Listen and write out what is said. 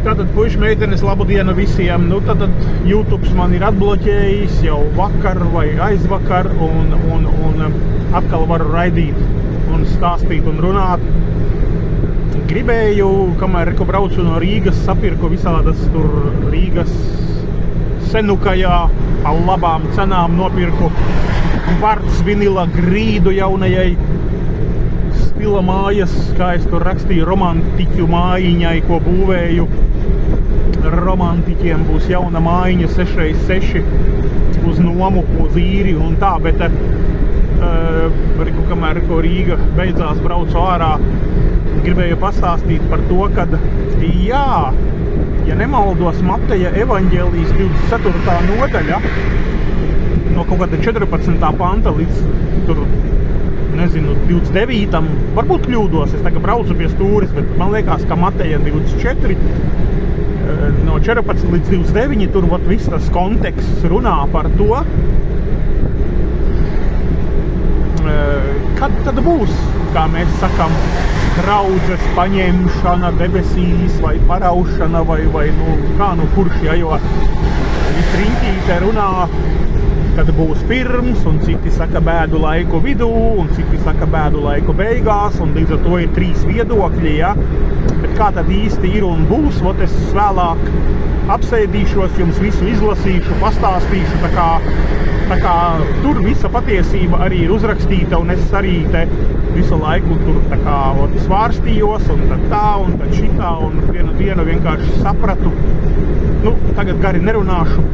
Tātad, puiši, meitenes, labu dienu visiem. Nu, tad YouTube man ir atbloķējis jau vakar vai aizvakar, un, un, un um, atkal varu raidīt un stāstīt un runāt. Gribēju, kamēr ko braucu no Rīgas, sapirku visādas tur Rīgas senukajā, ar labām cenām nopirku kvarts vinila grīdu jaunajai stila mājas, kā es tur rakstīju, romantiķu mājiņai, ko būvēju. Romantiķiem būs jauna mājiņa 6x6 uz nomu, uz īri un tā, bet uh, riku, kamēr ko Rīga beidzās braucu ārā, gribēju pastāstīt par to, kad jā, ja nemaldos Mateja evaņģēlijas 24. nodaļa, no kaut kāda 14. panta līdz tur nezinu, 29. Varbūt kļūdos, es tagad braucu pie stūris, bet man liekas, ka Mateja 24. No 14 līdz 29. tur vat viss tas konteksts runā par to, kad tad būs, kā mēs sakam, draudzes paņemšana debesīs vai paraušana vai, vai nu, kā nu kurš, ja, jo Trintīte runā kad būs pirms, un citi saka bēdu laiku vidū, un citi saka bēdu laiku beigās, un līdz ar to ir trīs viedokļi, ja? Bet kā tad īsti ir un būs, ot es vēlāk apsēdīšos, jums visu izlasīšu, pastāstīšu, tā kā, tā kā tur visa patiesība arī ir uzrakstīta, un es arī te visu laiku tur kā ot, svārstījos, un tad tā, un tad šitā, un vienu dienu vienkārši sapratu, nu, tagad gari nerunāšu,